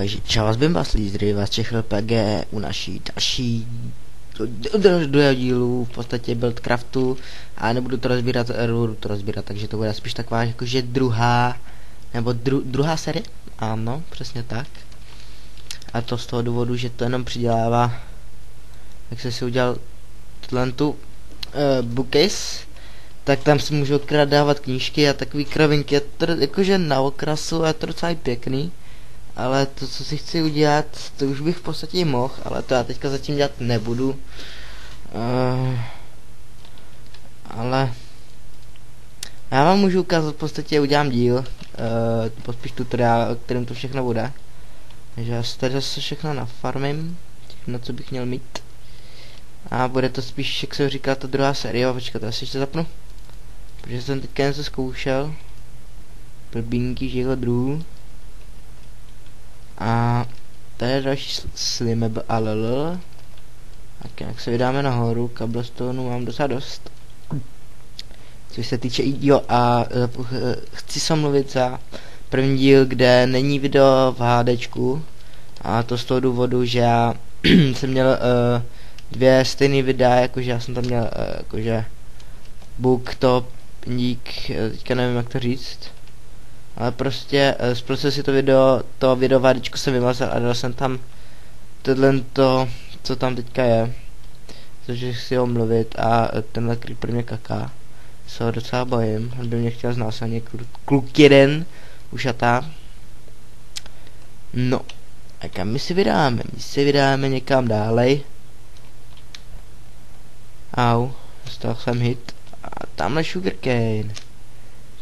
Takže čau vás bym vás lídry, vás Čech RPG u naší další druhého dílu, v podstatě Buildcraftu a nebudu to rozbírat, budu to rozbírat, takže to bude spíš taková jakože druhá, nebo dru, druhá série, ano, přesně tak. A to z toho důvodu, že to jenom přidělává, jak se si udělal tuhle tu uh, bookcase, tak tam si můžu akorát dávat knížky a takový kravinky, je to jakože na okrasu a je to docela pěkný. Ale to, co si chci udělat, to už bych v podstatě mohl, ale to já teďka zatím dělat nebudu. Uh, ale já vám můžu ukázat, v podstatě udělám díl, uh, pospíš tutoriál, o kterém to všechno bude. Takže já si tady zase všechno nafarmím, na co bych měl mít. A bude to spíš, jak se říká, ta druhá série, počkat, já si ještě zapnu. Protože jsem teďka něco zkoušel. Blbínky žihlo druhů. A tady je další slimeb all. Tak jak se vydáme nahoru, kabelstoneu mám docela dost. Což se týče, jo a uh, chci se mluvit za první díl, kde není video v HDčku. A to z toho důvodu, že já jsem měl uh, dvě stejné videa, jakože já jsem tam měl uh, jakože book top dík, teďka nevím jak to říct. Ale prostě uh, spletl si to video, to video jsem vymazal a dal jsem tam tohle to, co tam teďka je. Což si ho mluvit a tenhle creeper mě kaká. Se ho docela bojím, on by mě chtěl znásilnit kluk, kluk jeden, ušatá. No, a kam my si vydáme? My si vydáme někam dálej. Au, dostal jsem hit. A tamhle sugarcane.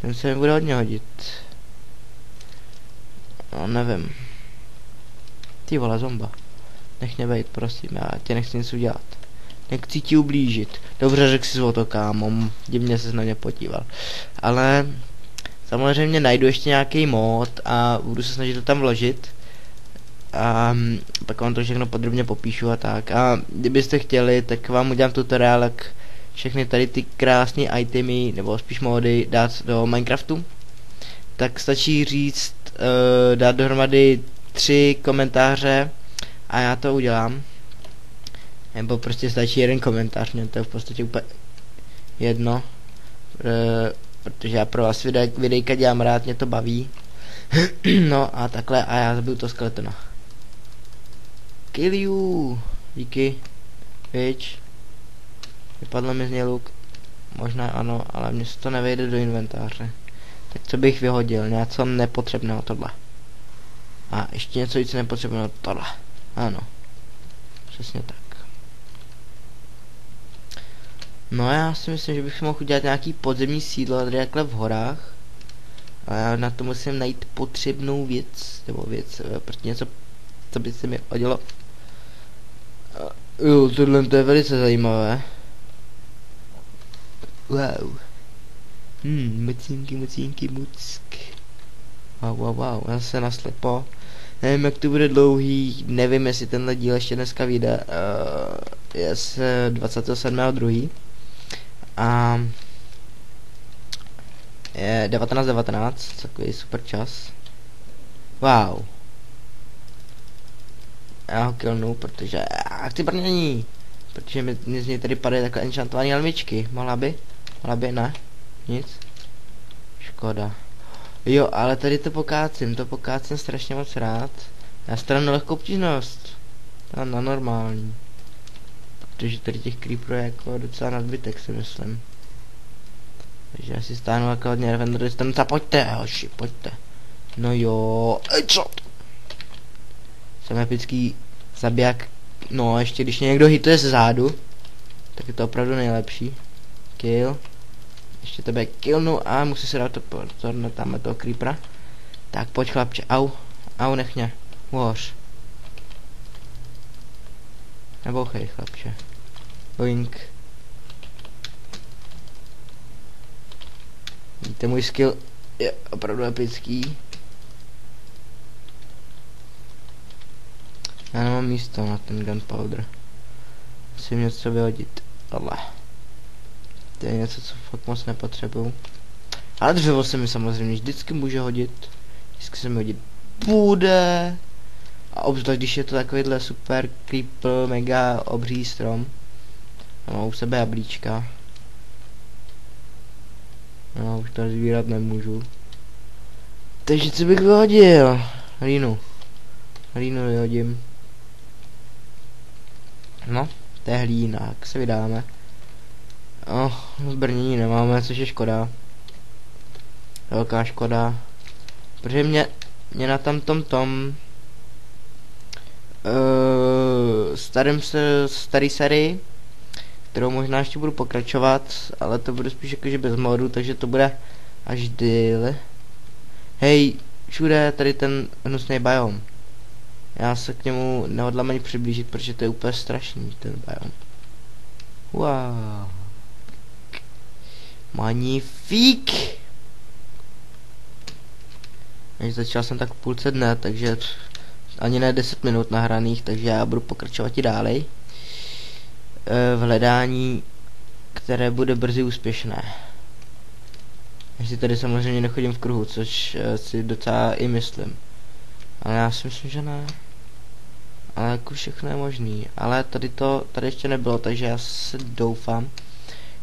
Ten se mi bude hodně hodit. No, nevím. Ty vole, zomba. Nech mě bejt, prosím, já tě nechci nic udělat. Nechci ti ublížit. Dobře, řekl si o to, kámo. Divně se na mě podíval. Ale samozřejmě najdu ještě nějaký mod a budu se snažit to tam vložit. A pak vám to všechno podrobně popíšu a tak. A kdybyste chtěli, tak vám udělám tutoriál, jak všechny tady ty krásné itemy, nebo spíš mody dát do Minecraftu. Tak stačí říct, uh, dát dohromady tři komentáře a já to udělám. Nebo prostě stačí jeden komentář, mě to je v podstatě úplně jedno. Uh, protože já pro vás videj, videjka dělám rád, mě to baví. no a takhle a já zabiju to skeletona. Kill you! Díky. Bitch. Vypadlo mi z něj luk. Možná ano, ale mně se to nevejde do inventáře. Co bych vyhodil? Něco nepotřebného tohle. A ještě něco víc nepotřebného tohle. Ano. Přesně tak. No já si myslím, že bych mohl udělat nějaký podzemní sídlo tady takhle v horách. A já na to musím najít potřebnou věc, nebo věc, eh, prostě něco, co by se mi hodilo. Jo, tohle to je velice zajímavé. Wow. Hmm, mucínky, mucínky, muck. Wow, wow, wow, já se naslepo. Nevím, jak to bude dlouhý, nevím, jestli tenhle díl ještě dneska vyjde. Uh, je z 27.2. A je 19.19, takový super čas. Wow. Já ho killnu, protože já chci brnění. Protože mi, mi z něj tady padají takhle enchantované helmičky. Mohla by? Mohla by? Ne? Nic? Škoda. Jo, ale tady to pokácím, to pokácím strašně moc rád. Já stranu lehkou obtížnost. To na normální. Protože tady těch creeperů je jako docela nadbytek si myslím. Takže já si stáhnu jako hodně Revender Distance pojďte, hoši, pojďte. No jo, co? Jsem epický zabiják. No, ještě když někdo hituje zádu, tak je to opravdu nejlepší. Kill. Ještě tebe killnu a musí se dát to pozor na tamhle toho creepera. Tak pojď chlapče, au, au nech mě, uhoř. Nebouchej chlapče. Boink. Víte, můj skill je opravdu epický. Já nemám místo na ten gunpowder. Musím něco vyhodit. Ale. To je něco, co fakt moc nepotřebuju. Ale dřevo se mi samozřejmě vždycky může hodit. Vždycky se mi hodit bude. A obzvlášť, když je to takovýhle super creeper, mega obří strom. No, u sebe jablíčka. No, už to zvírat nemůžu. Takže co bych vyhodil? Hlínu. Hlínu vyhodím. No, to je hlína, jak se vydáme. Oh, zbrnění nemáme, což je škoda. Velká škoda. Protože mě, mě na tam tom tom uh, starým se, starý sérii, kterou možná ještě budu pokračovat, ale to bude spíš jakože bez modu, takže to bude až díl. Hej, všude tady ten hnusný biom. Já se k němu nehodlám ani přiblížit, protože to je úplně strašný, ten biom. Wow. Magnifik. Začal jsem tak v půlce dne, takže ani ne 10 minut nahraných, takže já budu pokračovat i dále e, v hledání, které bude brzy úspěšné. Jestli tady samozřejmě nechodím v kruhu, což e, si docela i myslím. Ale já si myslím, že ne. Ale jako všechno je možný. Ale tady to, tady ještě nebylo, takže já se doufám,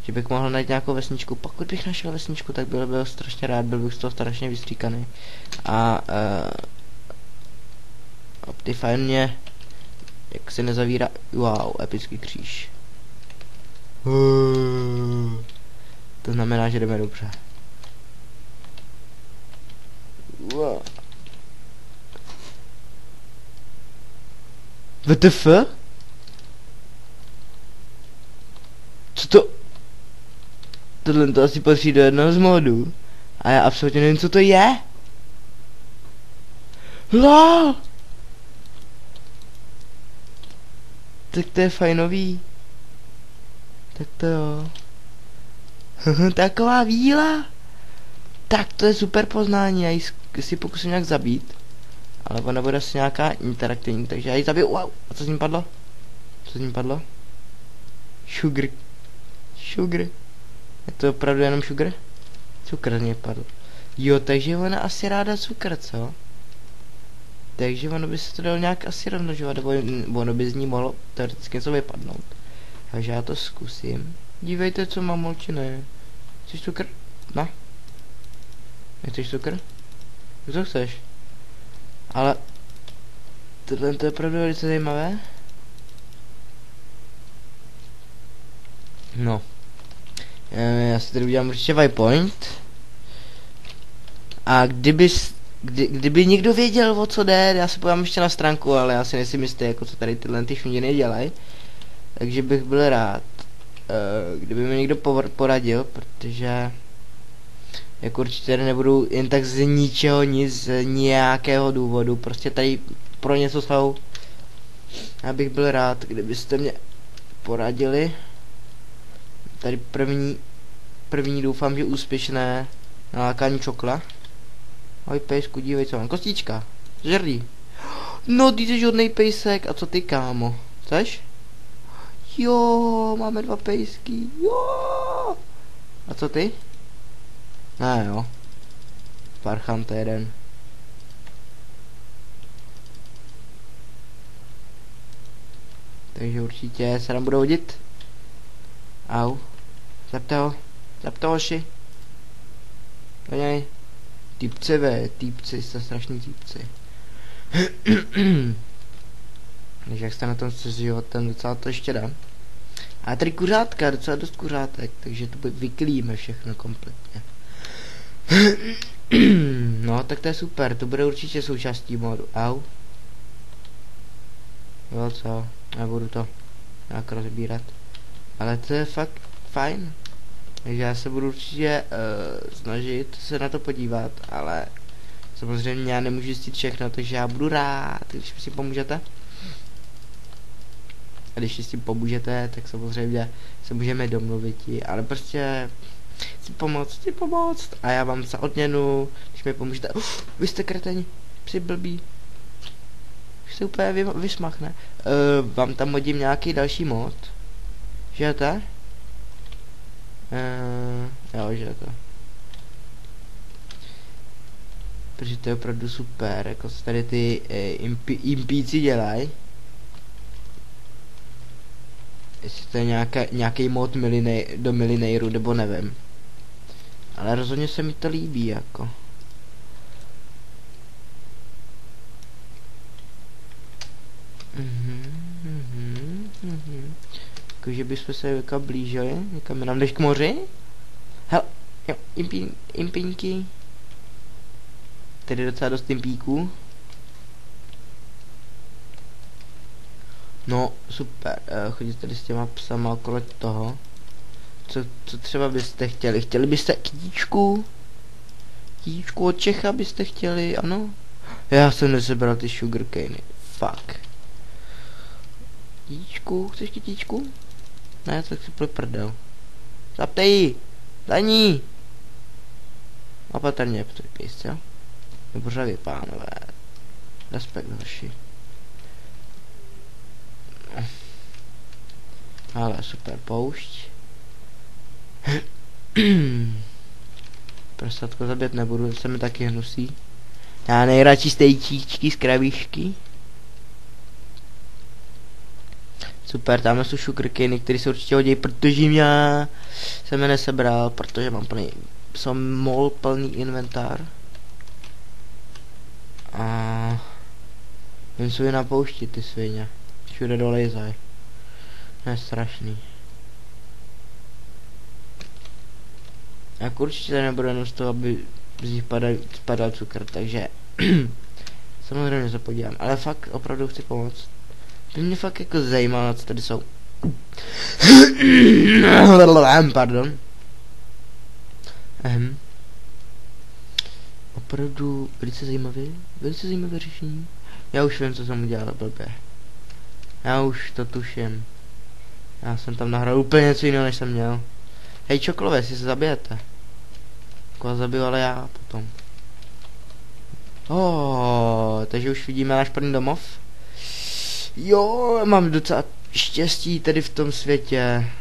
že bych mohl najít nějakou vesničku. Pokud bych našel vesničku, tak byl byl strašně rád, byl bych z toho strašně vystříkaný. A uh, Optifine mě jak se nezavírá, wow, epický kříž. To znamená, že jdeme dobře. Wow. Co to? Tohle to asi patří do jednoho z modů. A já absolutně nevím, co to je. LOL! Tak to je fajnový. Tak to jo. Taková víla. Tak to je super poznání, já ji si pokusím nějak zabít. Ale ona bude asi nějaká interaktivní, takže já ji zabiju. Wow, a co z ním padlo? Co z ním padlo? Sugar. Sugar. Je to opravdu jenom sugar? Cukr z něj padl. Jo, takže ona asi ráda cukr, co? Takže ono by se to dalo nějak asi rozmnožovat, nebo ono by z ní mohlo teoreticky něco vypadnout. Takže já to zkusím. Dívejte, co mám molčené. Chceš cukr? No. Nechceš cukr? Co chceš? Ale tohle to je opravdu velice zajímavé. No. Já si tady udělám určitě waypoint. A kdybys kdy, kdyby někdo věděl, o co jde, já se podívám ještě na stránku, ale já si nejsem jistý, jako co tady tyhle ty šuměny dělají. Takže bych byl rád, uh, kdyby mi někdo poradil, protože jako určitě nebudu jen tak z ničeho nic, z nějakého důvodu, prostě tady pro něco jsou. Já bych byl rád, kdybyste mě poradili. Tady první, první doufám, že úspěšné nalákání čokla. Ahoj pejsku, dívej co mám. Kostička. Žerdí. No, ty jsi žodnej pejsek. A co ty, kámo? Chceš? Jo, máme dva pejsky. Jo. A co ty? Ne, jo. Parchant jeden. Takže určitě se nám bude hodit. Au. Zapte ho. Zapte hoši. Do něj. Týpce ve, týpci, jste strašný týpci. Takže jak jste na tom s životem, docela to ještě dá. A tady kuřátka, docela dost kuřátek, takže to vyklíme všechno kompletně. no, tak to je super, to bude určitě součástí modu. Au. Jo, co? Nebudu to nějak rozbírat. Ale to je fakt fajn. Takže já se budu určitě uh, snažit se na to podívat, ale samozřejmě já nemůžu zjistit všechno, takže já budu rád, když mi si pomůžete. A když si pomůžete, tak samozřejmě se můžeme domluvit, ale prostě chci pomoct, chci pomoct a já vám za odměnu, když mi pomůžete, uh, vy jste kreteni, při blbý, už se úplně vy, vysmachne. Uh, vám tam hodím nějaký další mod, že to? Uh, jo, že to. Protože to je opravdu super, jako se tady ty e, impi, impíci dělají. Jestli to je nějaký mod milinej, do milinejru, nebo nevím. Ale rozhodně se mi to líbí, jako. Jakože bychom se někam blížili, někam nám jdeš k moři? Hel, jo, impín, impínky. Tady docela dost impíků. No, super, uh, chodit tady s těma psama okolo toho. Co, co třeba byste chtěli? Chtěli byste kytíčku? Kytíčku od Čecha byste chtěli, ano? Já jsem nesebral ty sugarcane. Fuck. Kytíčku, chceš kytíčku? Ne, tak si pro prdel. Zaptej Daj ní! Opatrně, písce, jo? Dobře, pánové. Respekt, hoši. Ale super poušť. Prstatko zabít nebudu, se mi taky hnusí. Já nejradši stejčíčky z kravíšky. Super, tam jsou sugarcany, které se určitě hodí, protože já jsem je nesebral, protože mám plný, jsem mol plný inventár. A... Jen jsou je na poušti, ty svině. Všude dolejzaj. To je strašný. Jak určitě nebude jenom z toho, aby z nich padal, spadal cukr, takže samozřejmě se podívám, ale fakt opravdu chci pomoct. To mě fakt jako zajímalo, co tady jsou. Pardon. Ehm. Opravdu velice zajímavé, velice zajímavé řešení. Já už vím, co jsem udělal blbě. Já už to tuším. Já jsem tam nahrál úplně něco jiného, než jsem měl. Hej čokolové, si se zabijete. Koho zabiju, ale já potom. Oh, takže už vidíme náš první domov. Jo, mám docela štěstí tady v tom světě.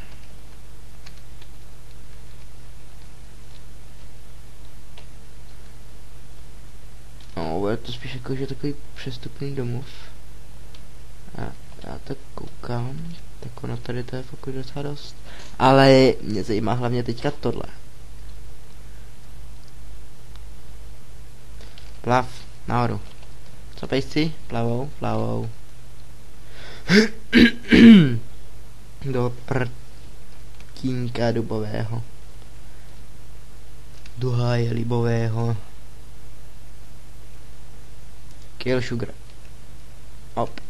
No, je to spíš jako, že takový přestupný domov. A já tak koukám, tak ono tady to je fakt docela dost. Ale mě zajímá hlavně teďka tohle. Plav, nahoru. Co pejsci? Plavou, plavou. Do prtínka dubového. Do háje libového. Kill sugar. Op.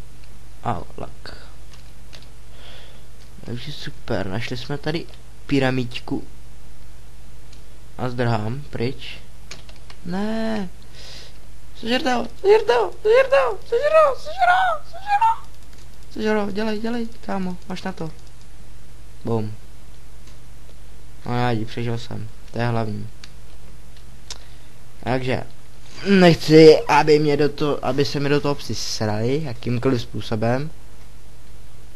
Au, lak. Takže super, našli jsme tady pyramidku. A zdrhám, pryč. Ne. Ho, sežerte ho, sežerte ho, sežerte ho. Sežero, dělej, dělej, kámo, máš na to. Bum. No já přežil jsem, to je hlavní. Takže, nechci, aby mě do toho, aby se mi do toho psi srali, jakýmkoliv způsobem.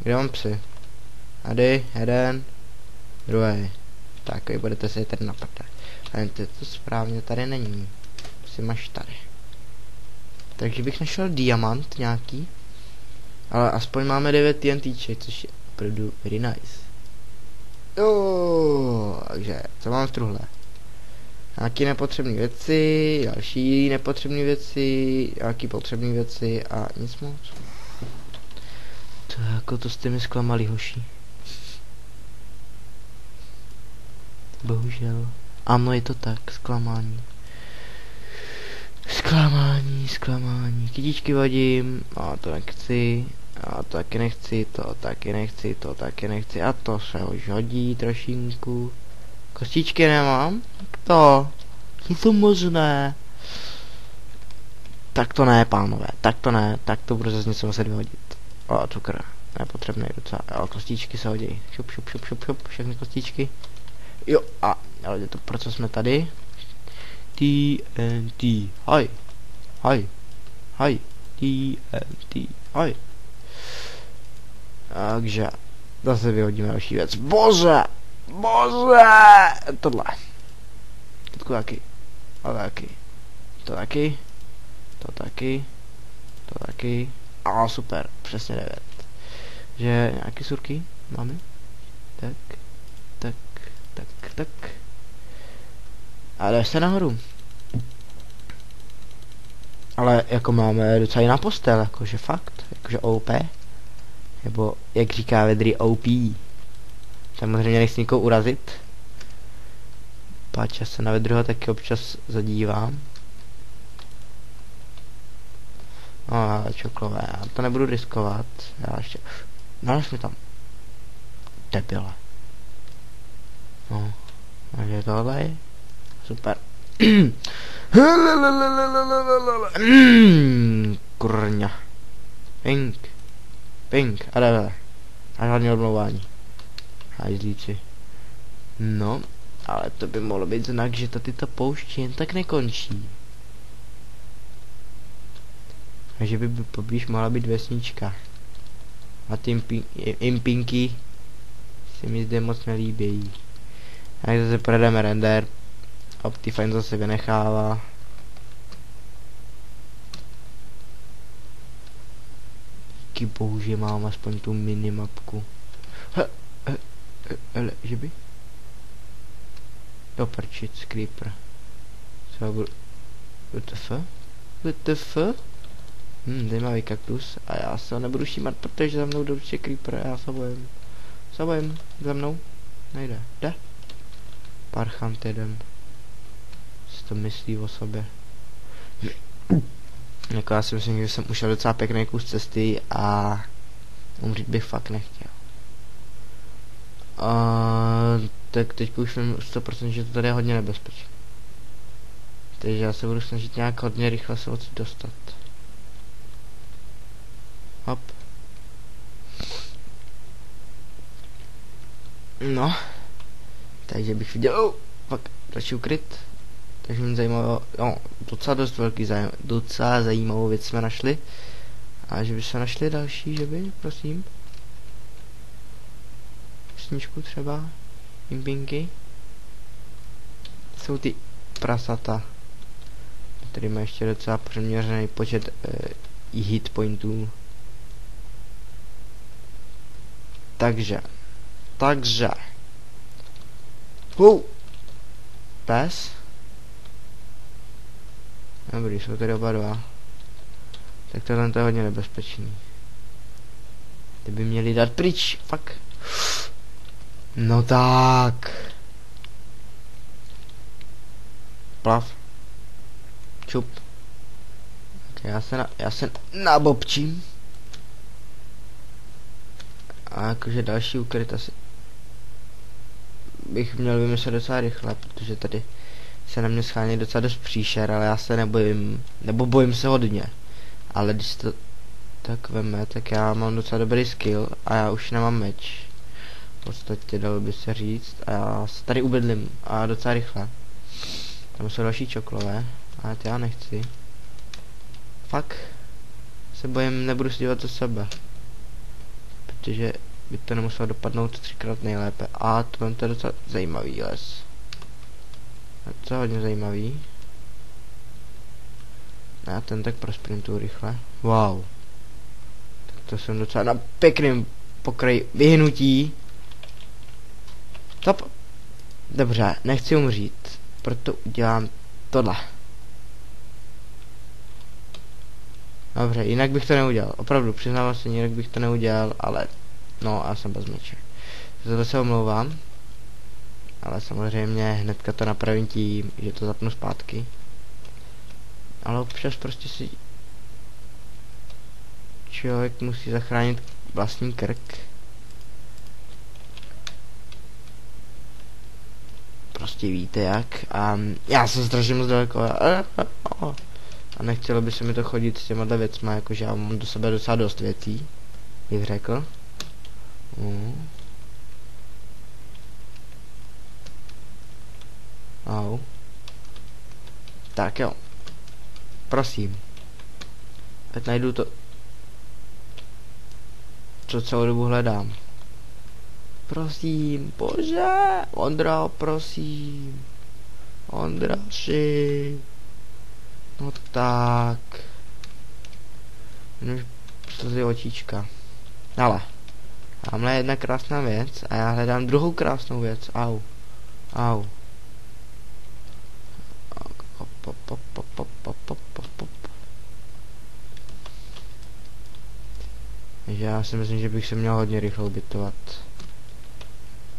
Kde mám psy? Tady, jeden, druhý. Tak, vy budete se tady napadat. Ale to, to správně tady není. Si máš tady. Takže bych našel diamant nějaký. Ale aspoň máme 9 TNTček, což je opravdu very nice. Jo, takže, co mám v truhle? Nějaké nepotřebné věci, další nepotřebné věci, nějaké potřebné věci a nic moc. To jako to jste mi zklamali, hoši. Bohužel. Ano, je to tak, zklamání. Zklamání, zklamání. Kytičky vadím, a to nechci. A to taky nechci, to taky nechci, to taky nechci. A to se už hodí trošinku. Kostičky nemám? To. Je to možné? Tak to ne, pánové, tak to ne, tak to budu zase něco muset vyhodit. O, cukr, nepotřebný docela, jo, kostičky se hodí, šup, šup, šup, šup, šup, všechny kostičky. Jo, a, ale to proč jsme tady? TNT, haj, haj, haj, TNT, haj. Takže, zase vyhodíme další věc. Bože! Bože! Tohle. Teďko jaký? Ale jaký? To taky. To taky. To taky. A super, přesně 9. Že nějaký surky máme? Tak, tak, tak, tak. A jdeš se nahoru. Ale jako máme docela jiná postel, jakože fakt, jakože OP. Nebo jak říká vedry OP. Samozřejmě nechci nikoho urazit. Páč, se na vedruho taky občas zadívám. No ale čoklové, já to nebudu riskovat. Já ještě... Nalež mi tam. Debile. No. Takže tohle je super. Kurňa. Pink. Pink. A dále. A hlavně odmlouvání. Hajzlíci. No, ale to by mohlo být znak, že to tyto poušť jen tak nekončí. A že by poblíž mohla být vesnička. A ty impinky se mi zde moc nelíbí. A zase projedeme render, Optifine zase vynechává. Díky bohu, že mám aspoň tu minimapku. He, he, he, hele, že by? Do prčic, creeper. Co budu... WTF? WTF? Hm, zajímavý kaktus. A já se ho nebudu všímat, protože za mnou jde určitě creeper. Já se bojím. Se bojím. Za mnou. Nejde. Jde. Parchantedem to myslí o sobě. Jako já si myslím, že jsem ušel docela pěkný kus cesty a umřít bych fakt nechtěl. A, tak teď už vím 100%, že to tady je hodně nebezpečné. Takže já se budu snažit nějak hodně rychle se odsud dostat. Hop. No. Takže bych viděl, oh, pak radši ukryt. Takže mě zajímalo, no, docela dost velký zájem, docela zajímavou věc jsme našli. A že by se našli další, že by, prosím. Sníčku třeba, impinky. Jsou ty prasata. Tady má ještě docela přeměřený počet e, hit pointů. Takže. Takže. Hou. Pes. Dobrý, jsou tady oba dva. Tak tohle to je hodně nebezpečný. Ty by měli dát pryč, fakt. No tak. Plav. Čup. Tak já se, na, já se nabobčím. A jakože další ukryt asi bych měl vymyslet docela rychle, protože tady se na mě schání docela dost příšer, ale já se nebojím, nebo bojím se hodně. Ale když to tak veme, tak já mám docela dobrý skill a já už nemám meč. V podstatě dalo by se říct a já se tady ubydlím a docela rychle. Tam jsou další čoklové, ale ty já nechci. Fakt se bojím, nebudu si dívat do sebe. Protože by to nemuselo dopadnout třikrát nejlépe. A to je docela zajímavý les. To je hodně zajímavý. Já ten tak prosprintuju rychle. Wow. Tak to jsem docela na pěkným pokraji vyhnutí. Stop. Dobře, nechci umřít. Proto udělám tohle. Dobře, jinak bych to neudělal. Opravdu, přiznávám se, jinak bych to neudělal, ale... No, já jsem bez meče. Za to se omlouvám ale samozřejmě hnedka to napravím tím, že to zapnu zpátky. Ale občas prostě si člověk musí zachránit vlastní krk. Prostě víte jak. A já se strašně moc daleko. A, nechtělo by se mi to chodit s těma věcma, jakože já mám do sebe docela dost věcí, bych řekl. Mm. Au. Tak jo. Prosím. Teď najdu to, co celou dobu hledám. Prosím, bože, Ondra, prosím. Ondraši. No tak. Už slzy očička. Ale. Tamhle je jedna krásná věc a já hledám druhou krásnou věc. Au. Au. Já si myslím, že bych se měl hodně rychle ubytovat.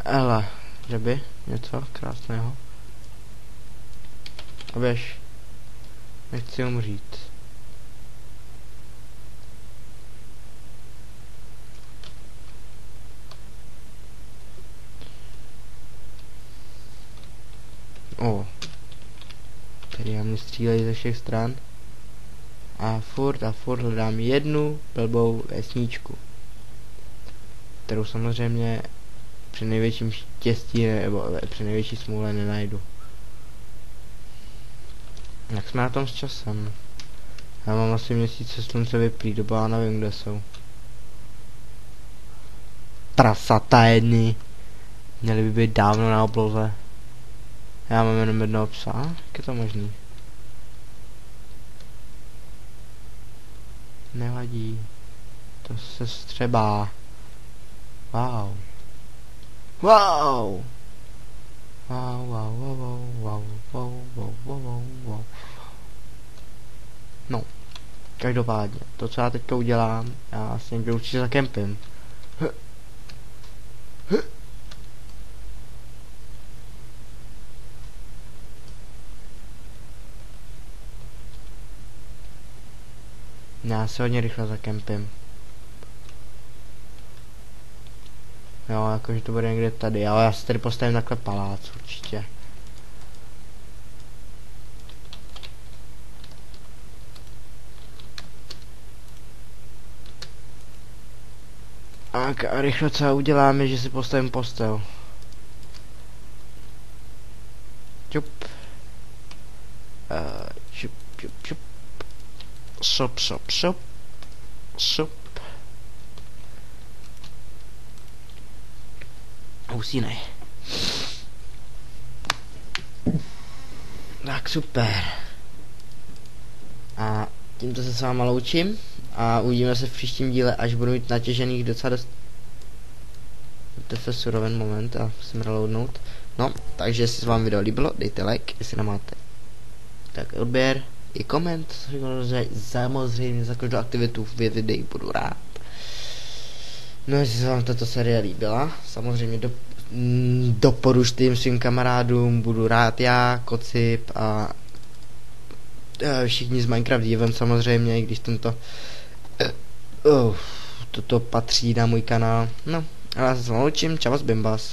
Ele, že by? Něco krásného. A běž. Nechci umřít. O. Tady já mě střílejí ze všech stran. A furt a furt hledám jednu blbou vesničku. Kterou samozřejmě při největším štěstí nebo při největší smůle nenajdu. Jak jsme na tom s časem? Já mám asi měsíce slunce vyplý, doba já nevím, kde jsou. Prasata jedny. Měli by být dávno na obloze. Já mám jenom jednoho psa, jak je to možný? Nevadí. To se střebá. Wow. Wow! Wow, wow, wow, wow, wow, wow, wow, wow, wow. No, každopádně, to, co já teďka udělám, já si někde určitě za kempem. Já se hodně rychle za kempem. Jo, jakože to bude někde tady, ale já si tady postavím takhle palác určitě. Tak a rychle co uděláme, že si postavím postel. Čup. Uh, čup, čup, čup. Sop, sop, sop. Sop. Usínej. Tak super. A tímto se s váma loučím a uvidíme se v příštím díle, až budu mít natěžených docela dost... To suroven moment a musím reloadnout. No, takže jestli se vám video líbilo, dejte like, jestli nemáte. Tak odběr i koment, samozřejmě za každou aktivitu v videí budu rád. No, jestli se vám tato série líbila, samozřejmě do, mm, doporučte jim svým kamarádům, budu rád já, Kocip a všichni z Minecraft Even samozřejmě, i když tento uh, toto patří na můj kanál. No, a já se s vámi čau, bimbas.